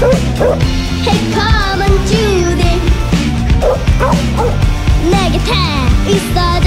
Hey, come and do this. 내게 다 있어.